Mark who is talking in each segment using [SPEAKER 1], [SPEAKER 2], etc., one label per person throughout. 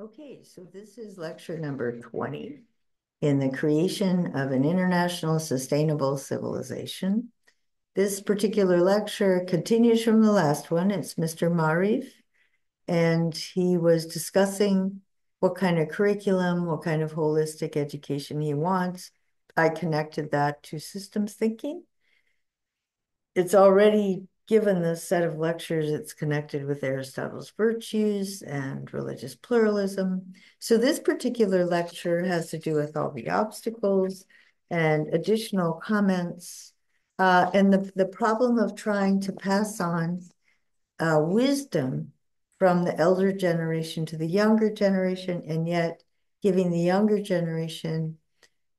[SPEAKER 1] Okay, so this is lecture number 20 in the creation of an international sustainable civilization. This particular lecture continues from the last one. It's Mr. Maarif, and he was discussing what kind of curriculum, what kind of holistic education he wants. I connected that to systems thinking. It's already given this set of lectures, it's connected with Aristotle's virtues and religious pluralism. So this particular lecture has to do with all the obstacles and additional comments uh, and the, the problem of trying to pass on uh, wisdom from the elder generation to the younger generation and yet giving the younger generation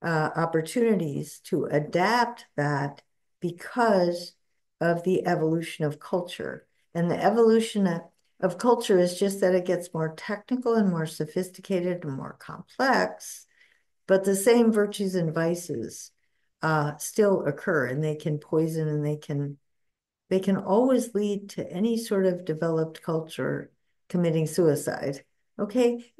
[SPEAKER 1] uh, opportunities to adapt that because of the evolution of culture. And the evolution of, of culture is just that it gets more technical and more sophisticated and more complex, but the same virtues and vices uh, still occur and they can poison and they can they can always lead to any sort of developed culture committing suicide. Okay,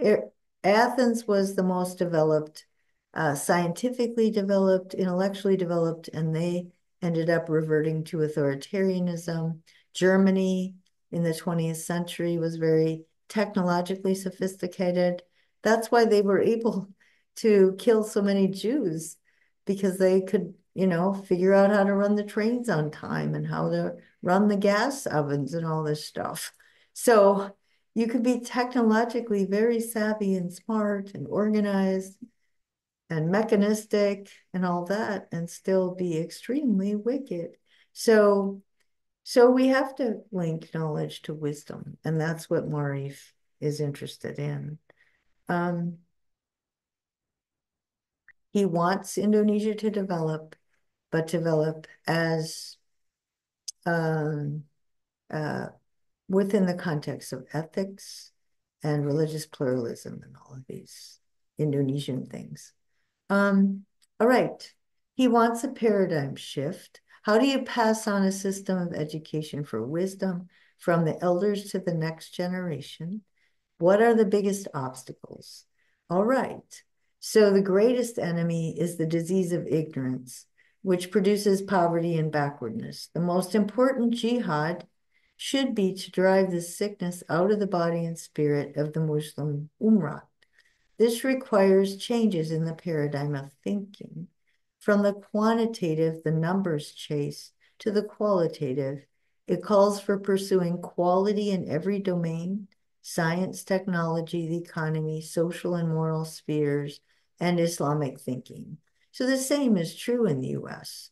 [SPEAKER 1] Athens was the most developed, uh, scientifically developed, intellectually developed, and they ended up reverting to authoritarianism. Germany in the 20th century was very technologically sophisticated. That's why they were able to kill so many Jews because they could, you know, figure out how to run the trains on time and how to run the gas ovens and all this stuff. So you could be technologically very savvy and smart and organized and mechanistic and all that and still be extremely wicked. So so we have to link knowledge to wisdom, and that's what Maarif is interested in. Um, he wants Indonesia to develop, but develop as um, uh, within the context of ethics and religious pluralism and all of these Indonesian things. Um, all right. He wants a paradigm shift. How do you pass on a system of education for wisdom from the elders to the next generation? What are the biggest obstacles? All right. So the greatest enemy is the disease of ignorance, which produces poverty and backwardness. The most important jihad should be to drive this sickness out of the body and spirit of the Muslim Ummah. This requires changes in the paradigm of thinking from the quantitative, the numbers chase, to the qualitative. It calls for pursuing quality in every domain science, technology, the economy, social and moral spheres, and Islamic thinking. So the same is true in the US,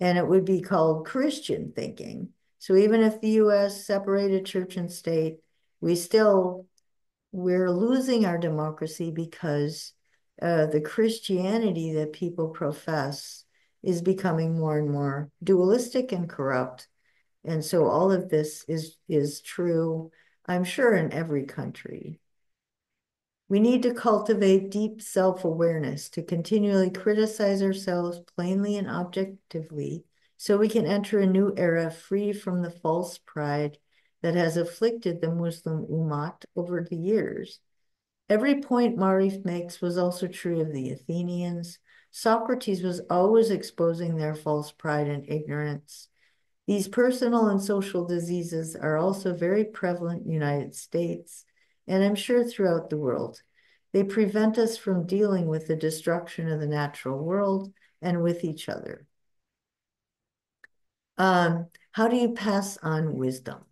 [SPEAKER 1] and it would be called Christian thinking. So even if the US separated church and state, we still we're losing our democracy because uh, the Christianity that people profess is becoming more and more dualistic and corrupt. And so all of this is, is true, I'm sure, in every country. We need to cultivate deep self awareness to continually criticize ourselves plainly and objectively so we can enter a new era free from the false pride that has afflicted the Muslim Ummah over the years. Every point Maarif makes was also true of the Athenians. Socrates was always exposing their false pride and ignorance. These personal and social diseases are also very prevalent in the United States, and I'm sure throughout the world. They prevent us from dealing with the destruction of the natural world and with each other. Um, how do you pass on wisdom?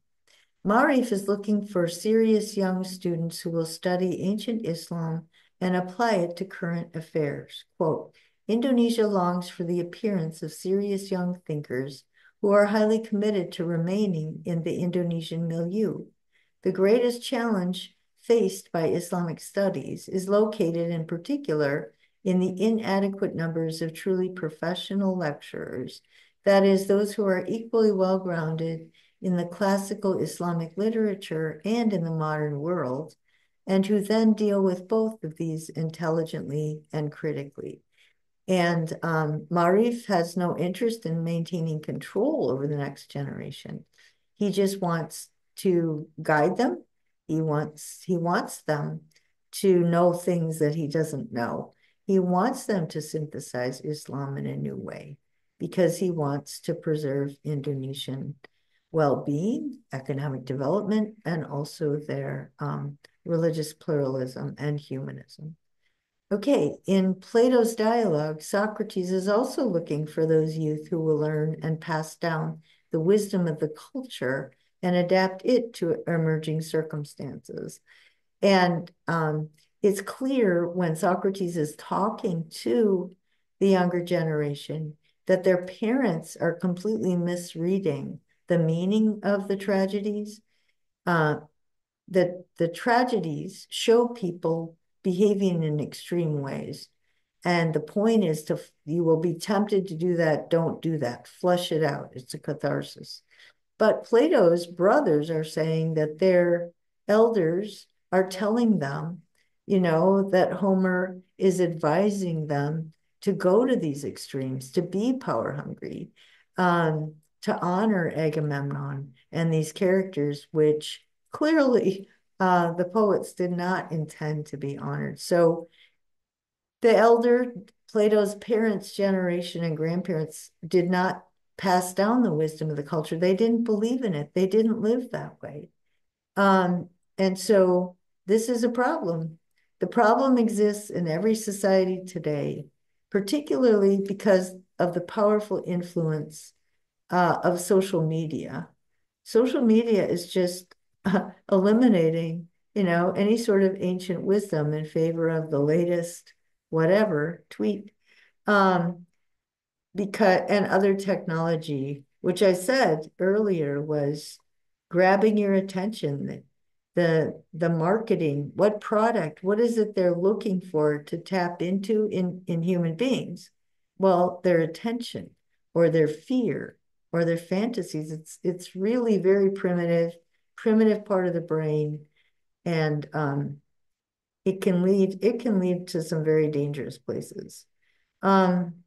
[SPEAKER 1] Maarif is looking for serious young students who will study ancient Islam and apply it to current affairs. Quote, Indonesia longs for the appearance of serious young thinkers who are highly committed to remaining in the Indonesian milieu. The greatest challenge faced by Islamic studies is located in particular in the inadequate numbers of truly professional lecturers, that is, those who are equally well grounded in the classical Islamic literature and in the modern world, and who then deal with both of these intelligently and critically. And um, Maarif has no interest in maintaining control over the next generation. He just wants to guide them. He wants he wants them to know things that he doesn't know. He wants them to synthesize Islam in a new way because he wants to preserve Indonesian well-being, economic development, and also their um, religious pluralism and humanism. Okay, in Plato's dialogue, Socrates is also looking for those youth who will learn and pass down the wisdom of the culture and adapt it to emerging circumstances. And um, it's clear when Socrates is talking to the younger generation that their parents are completely misreading the meaning of the tragedies. Uh, that the tragedies show people behaving in extreme ways. And the point is to, you will be tempted to do that. Don't do that. Flush it out. It's a catharsis. But Plato's brothers are saying that their elders are telling them, you know, that Homer is advising them to go to these extremes, to be power hungry, um, to honor Agamemnon and these characters, which clearly uh, the poets did not intend to be honored. So the elder, Plato's parents' generation and grandparents did not pass down the wisdom of the culture. They didn't believe in it. They didn't live that way. Um, and so this is a problem. The problem exists in every society today, particularly because of the powerful influence uh, of social media. Social media is just uh, eliminating, you know, any sort of ancient wisdom in favor of the latest whatever tweet. Um, because and other technology, which I said earlier was grabbing your attention, the the marketing, what product, what is it they're looking for to tap into in, in human beings? Well, their attention or their fear or their fantasies. It's it's really very primitive, primitive part of the brain, and um, it can lead it can lead to some very dangerous places. Um,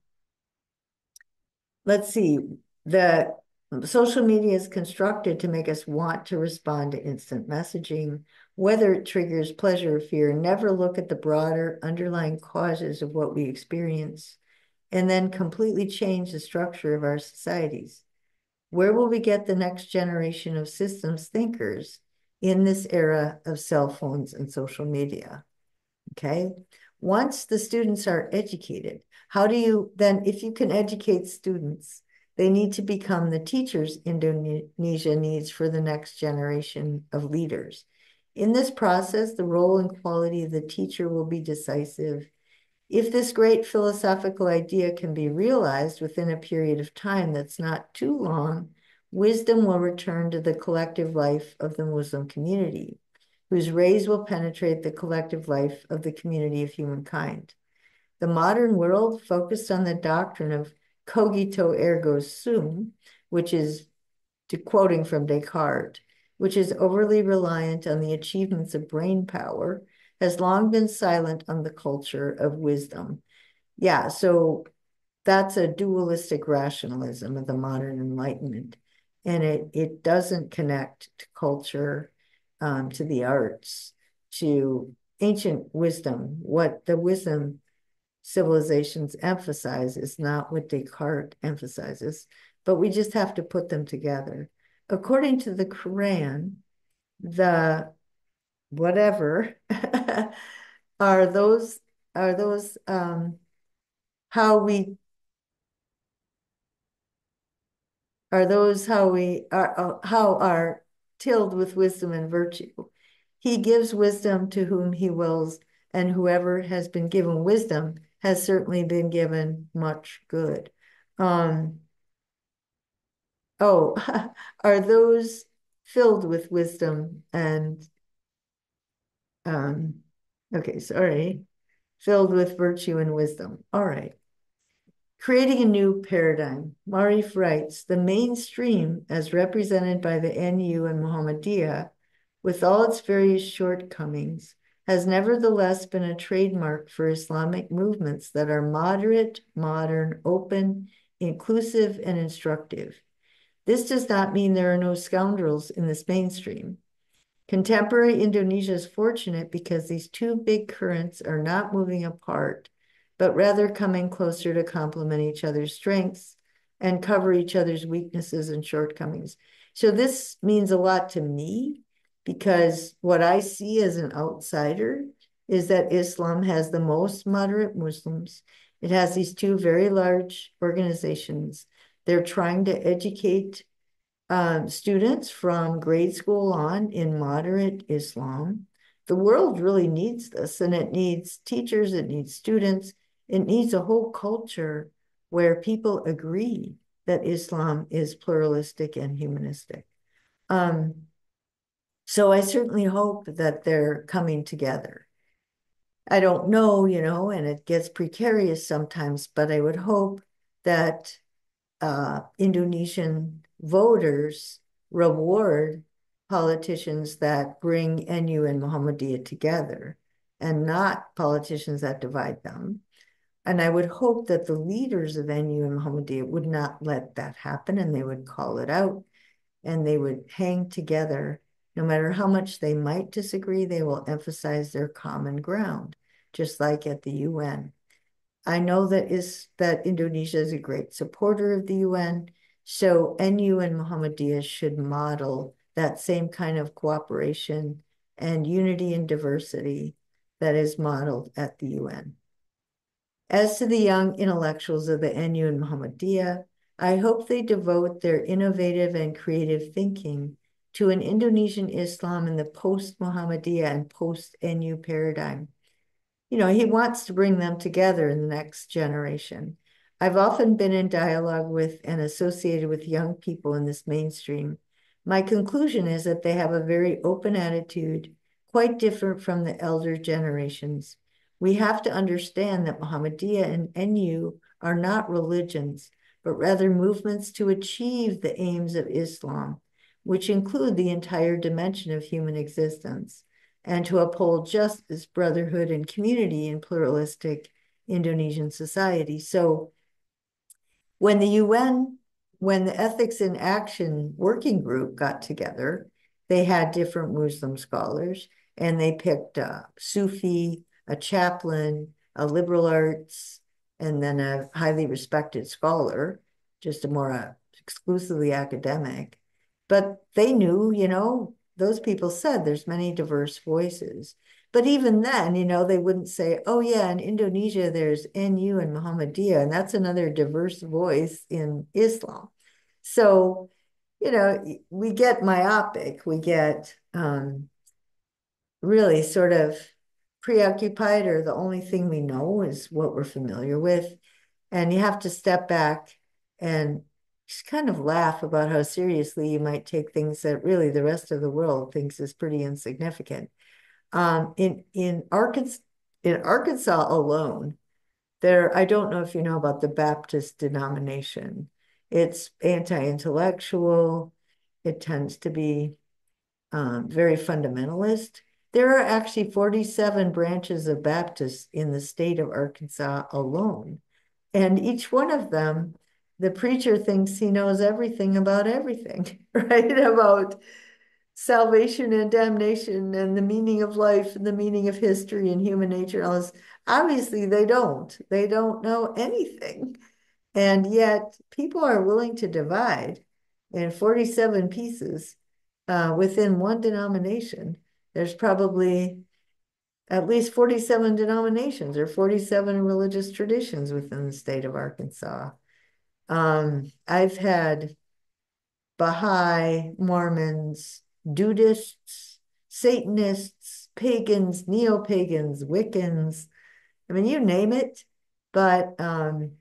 [SPEAKER 1] let's see, the social media is constructed to make us want to respond to instant messaging, whether it triggers pleasure or fear, never look at the broader underlying causes of what we experience, and then completely change the structure of our societies. Where will we get the next generation of systems thinkers in this era of cell phones and social media? Okay. Once the students are educated, how do you then, if you can educate students, they need to become the teachers Indonesia needs for the next generation of leaders. In this process, the role and quality of the teacher will be decisive. If this great philosophical idea can be realized within a period of time that's not too long, wisdom will return to the collective life of the Muslim community, whose rays will penetrate the collective life of the community of humankind. The modern world focused on the doctrine of cogito ergo sum, which is to quoting from Descartes, which is overly reliant on the achievements of brain power, has long been silent on the culture of wisdom. Yeah, so that's a dualistic rationalism of the modern Enlightenment. And it, it doesn't connect to culture, um, to the arts, to ancient wisdom. What the wisdom civilizations emphasize is not what Descartes emphasizes, but we just have to put them together. According to the Quran, the whatever are those are those um, how we are those how we are uh, how are tilled with wisdom and virtue. He gives wisdom to whom he wills, and whoever has been given wisdom has certainly been given much good. Um, oh, are those filled with wisdom and, um, okay, sorry, filled with virtue and wisdom. All right. Creating a new paradigm. Maarif writes, the mainstream, as represented by the NU and Muhammadiyah, with all its various shortcomings, has nevertheless been a trademark for Islamic movements that are moderate, modern, open, inclusive, and instructive. This does not mean there are no scoundrels in this mainstream. Contemporary Indonesia is fortunate because these two big currents are not moving apart, but rather coming closer to complement each other's strengths and cover each other's weaknesses and shortcomings. So this means a lot to me because what I see as an outsider is that Islam has the most moderate Muslims. It has these two very large organizations. They're trying to educate um, students from grade school on in moderate Islam. The world really needs this, and it needs teachers, it needs students, it needs a whole culture where people agree that Islam is pluralistic and humanistic. Um, so I certainly hope that they're coming together. I don't know, you know, and it gets precarious sometimes, but I would hope that uh, Indonesian voters reward politicians that bring NU and Muhammadiyah together and not politicians that divide them. And I would hope that the leaders of NU and Muhammadiyah would not let that happen and they would call it out and they would hang together. No matter how much they might disagree, they will emphasize their common ground, just like at the UN. I know that is that Indonesia is a great supporter of the UN. So NU and Muhammadiyah should model that same kind of cooperation and unity and diversity that is modeled at the UN. As to the young intellectuals of the NU and Muhammadiyah, I hope they devote their innovative and creative thinking to an Indonesian Islam in the post-Muhammadiyah and post-NU paradigm you know, he wants to bring them together in the next generation. I've often been in dialogue with and associated with young people in this mainstream. My conclusion is that they have a very open attitude, quite different from the elder generations. We have to understand that Muhammadiyah and NU are not religions, but rather movements to achieve the aims of Islam, which include the entire dimension of human existence and to uphold justice, brotherhood, and community in pluralistic Indonesian society. So when the UN, when the Ethics in Action Working Group got together, they had different Muslim scholars and they picked a Sufi, a chaplain, a liberal arts, and then a highly respected scholar, just a more uh, exclusively academic. But they knew, you know, those people said there's many diverse voices. But even then, you know, they wouldn't say, oh, yeah, in Indonesia, there's NU and Muhammadiyah, and that's another diverse voice in Islam. So, you know, we get myopic, we get um, really sort of preoccupied, or the only thing we know is what we're familiar with. And you have to step back and just kind of laugh about how seriously you might take things that really the rest of the world thinks is pretty insignificant. Um, in in Arkansas, in Arkansas alone, there I don't know if you know about the Baptist denomination. It's anti-intellectual. It tends to be um, very fundamentalist. There are actually 47 branches of Baptists in the state of Arkansas alone. And each one of them the preacher thinks he knows everything about everything, right? About salvation and damnation and the meaning of life and the meaning of history and human nature. And all this. Obviously, they don't. They don't know anything. And yet, people are willing to divide in 47 pieces uh, within one denomination. There's probably at least 47 denominations or 47 religious traditions within the state of Arkansas. Um, I've had Baha'i, Mormons, Dudists, Satanists, pagans, neo-pagans, Wiccans. I mean, you name it. But um,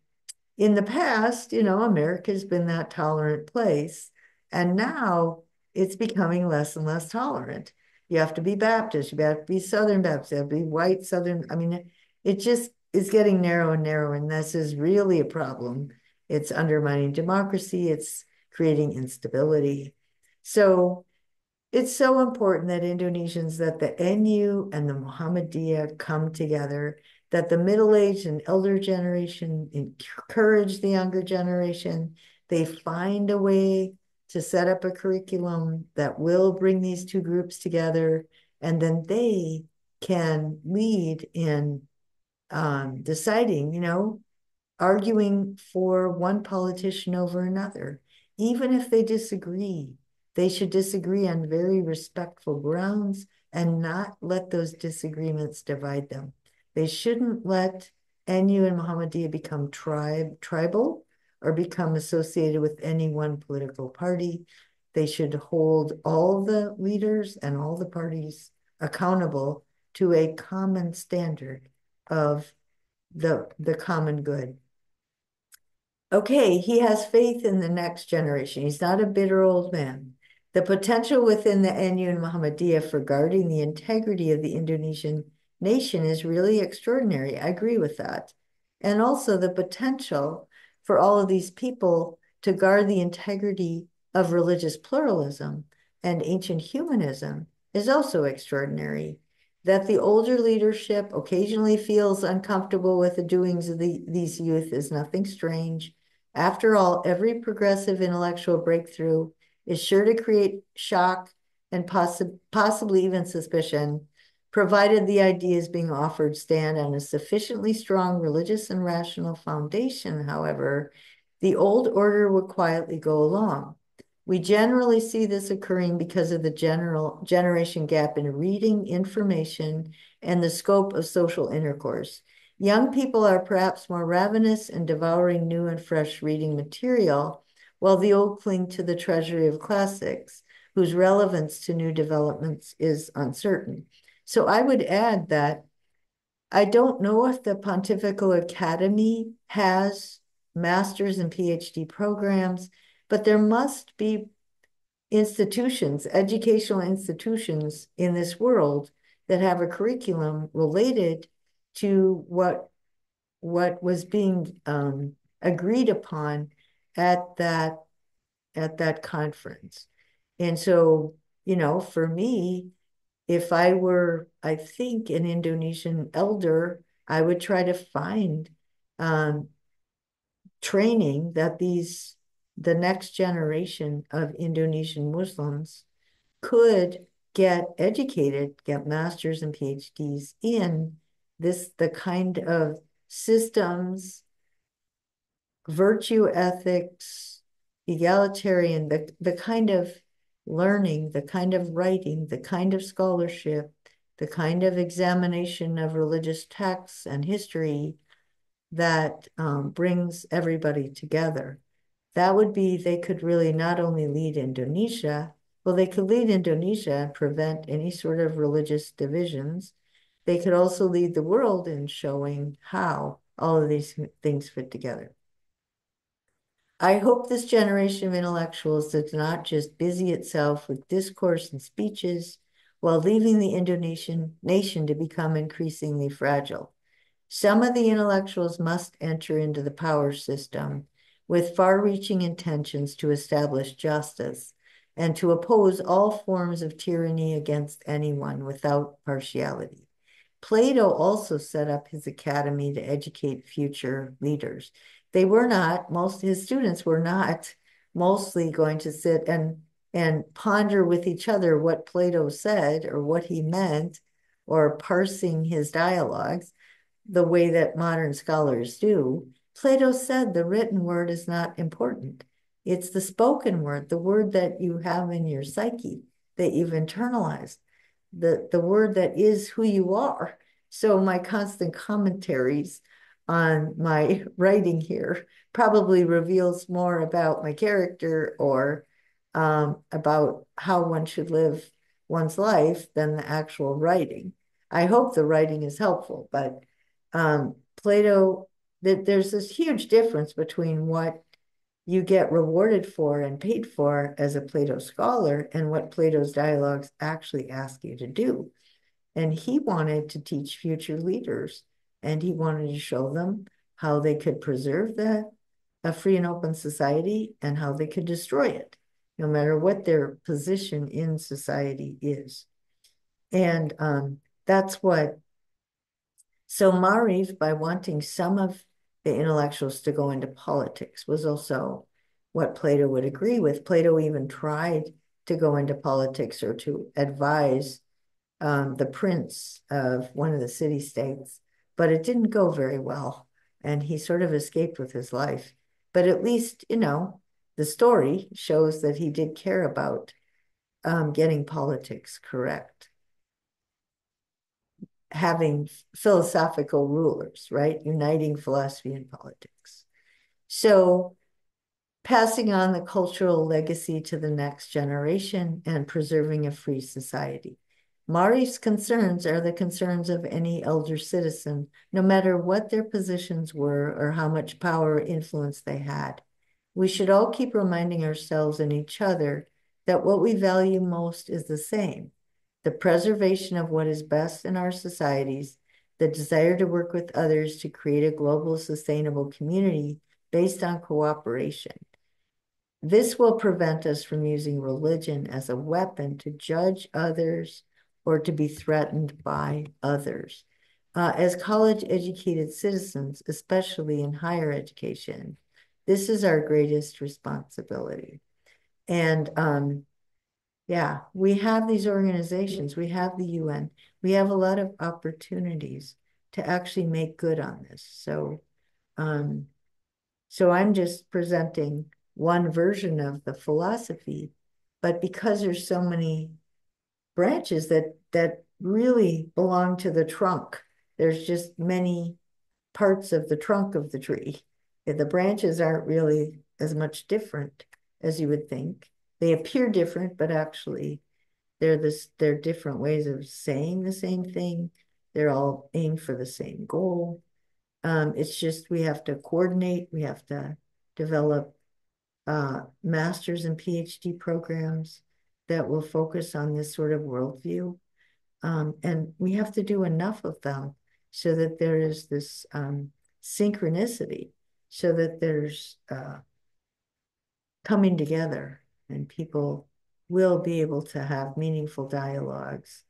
[SPEAKER 1] in the past, you know, America's been that tolerant place. And now it's becoming less and less tolerant. You have to be Baptist, you have to be Southern Baptist, you have to be white Southern. I mean, it just is getting narrow and narrow, and this is really a problem it's undermining democracy, it's creating instability. So it's so important that Indonesians, that the NU and the Muhammadiyah come together, that the middle-aged and elder generation encourage the younger generation. They find a way to set up a curriculum that will bring these two groups together, and then they can lead in um, deciding, you know, arguing for one politician over another, even if they disagree. They should disagree on very respectful grounds and not let those disagreements divide them. They shouldn't let NU and Muhammadiyah become tribe tribal or become associated with any one political party. They should hold all the leaders and all the parties accountable to a common standard of the, the common good. Okay, he has faith in the next generation. He's not a bitter old man. The potential within the NU and Muhammadiyah for guarding the integrity of the Indonesian nation is really extraordinary. I agree with that. And also the potential for all of these people to guard the integrity of religious pluralism and ancient humanism is also extraordinary. That the older leadership occasionally feels uncomfortable with the doings of the, these youth is nothing strange. After all, every progressive intellectual breakthrough is sure to create shock and possi possibly even suspicion, provided the ideas being offered stand on a sufficiently strong religious and rational foundation, however, the old order will quietly go along. We generally see this occurring because of the general generation gap in reading, information, and the scope of social intercourse. Young people are perhaps more ravenous and devouring new and fresh reading material, while the old cling to the treasury of classics, whose relevance to new developments is uncertain. So I would add that I don't know if the Pontifical Academy has master's and PhD programs, but there must be institutions, educational institutions in this world that have a curriculum related to what what was being um, agreed upon at that at that conference. And so, you know, for me, if I were, I think, an Indonesian elder, I would try to find um, training that these, the next generation of Indonesian Muslims could get educated, get masters and PhDs in this, the kind of systems, virtue ethics, egalitarian, the, the kind of learning, the kind of writing, the kind of scholarship, the kind of examination of religious texts and history that um, brings everybody together. That would be, they could really not only lead Indonesia, well, they could lead Indonesia and prevent any sort of religious divisions. They could also lead the world in showing how all of these things fit together. I hope this generation of intellectuals does not just busy itself with discourse and speeches while leaving the Indonesian nation to become increasingly fragile. Some of the intellectuals must enter into the power system with far-reaching intentions to establish justice and to oppose all forms of tyranny against anyone without partiality. Plato also set up his academy to educate future leaders they were not, most his students were not mostly going to sit and and ponder with each other what Plato said or what he meant or parsing his dialogues the way that modern scholars do. Plato said the written word is not important. It's the spoken word, the word that you have in your psyche that you've internalized, the, the word that is who you are. So my constant commentaries on my writing here probably reveals more about my character or um, about how one should live one's life than the actual writing. I hope the writing is helpful, but um, Plato, that there's this huge difference between what you get rewarded for and paid for as a Plato scholar and what Plato's dialogues actually ask you to do. And he wanted to teach future leaders and he wanted to show them how they could preserve the a free and open society and how they could destroy it, no matter what their position in society is. And um, that's what, so Maarif, by wanting some of the intellectuals to go into politics, was also what Plato would agree with. Plato even tried to go into politics or to advise um, the prince of one of the city states, but it didn't go very well. And he sort of escaped with his life. But at least, you know, the story shows that he did care about um, getting politics correct. Having philosophical rulers, right? Uniting philosophy and politics. So passing on the cultural legacy to the next generation and preserving a free society. Maarif's concerns are the concerns of any elder citizen, no matter what their positions were or how much power or influence they had. We should all keep reminding ourselves and each other that what we value most is the same the preservation of what is best in our societies, the desire to work with others to create a global sustainable community based on cooperation. This will prevent us from using religion as a weapon to judge others or to be threatened by others. Uh, as college educated citizens, especially in higher education, this is our greatest responsibility. And um, yeah, we have these organizations, we have the UN, we have a lot of opportunities to actually make good on this. So, um, so I'm just presenting one version of the philosophy, but because there's so many branches that that really belong to the trunk, there's just many parts of the trunk of the tree. The branches aren't really as much different as you would think. They appear different, but actually they're this they're different ways of saying the same thing. They're all aimed for the same goal. Um, it's just we have to coordinate, we have to develop uh, master's and PhD programs that will focus on this sort of worldview. Um, and we have to do enough of them so that there is this um, synchronicity, so that there's uh, coming together and people will be able to have meaningful dialogues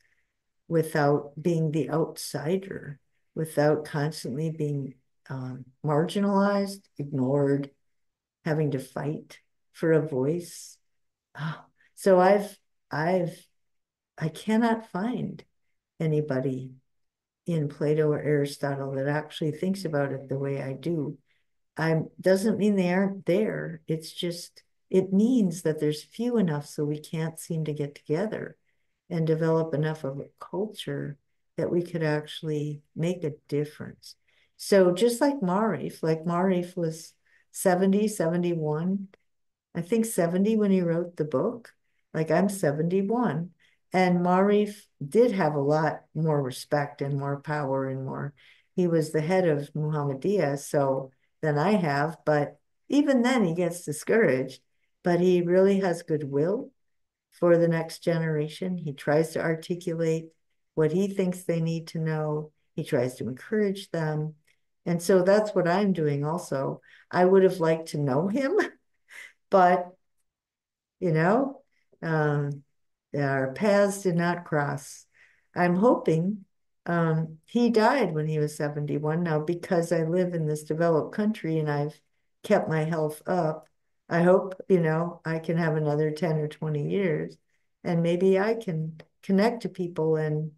[SPEAKER 1] without being the outsider, without constantly being um, marginalized, ignored, having to fight for a voice. Oh, so I've, I've, I cannot find anybody in Plato or Aristotle that actually thinks about it the way I do. I doesn't mean they aren't there. It's just it means that there's few enough so we can't seem to get together and develop enough of a culture that we could actually make a difference. So just like Maarif, like Maarif was 70, 71. I think 70 when he wrote the book. Like I'm 71. And Maarif did have a lot more respect and more power and more. He was the head of Muhammadiyah, so than I have, but even then he gets discouraged. But he really has goodwill for the next generation. He tries to articulate what he thinks they need to know. He tries to encourage them. And so that's what I'm doing also. I would have liked to know him, but, you know, um, our paths did not cross. I'm hoping um, he died when he was 71. Now, because I live in this developed country and I've kept my health up, I hope, you know, I can have another 10 or 20 years and maybe I can connect to people and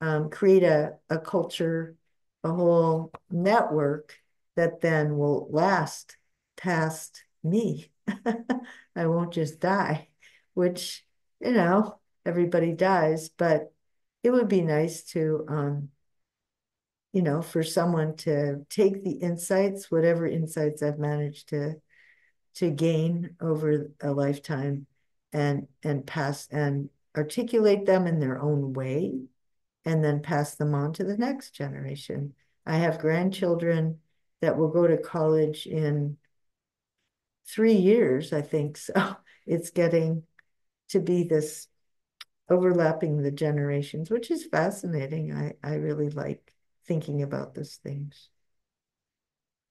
[SPEAKER 1] um, create a, a culture a whole network that then will last past me. I won't just die, which, you know, everybody dies, but it would be nice to, um, you know, for someone to take the insights, whatever insights I've managed to to gain over a lifetime and and pass and articulate them in their own way and then pass them on to the next generation. I have grandchildren that will go to college in three years, I think. So it's getting to be this overlapping the generations, which is fascinating. I, I really like thinking about those things.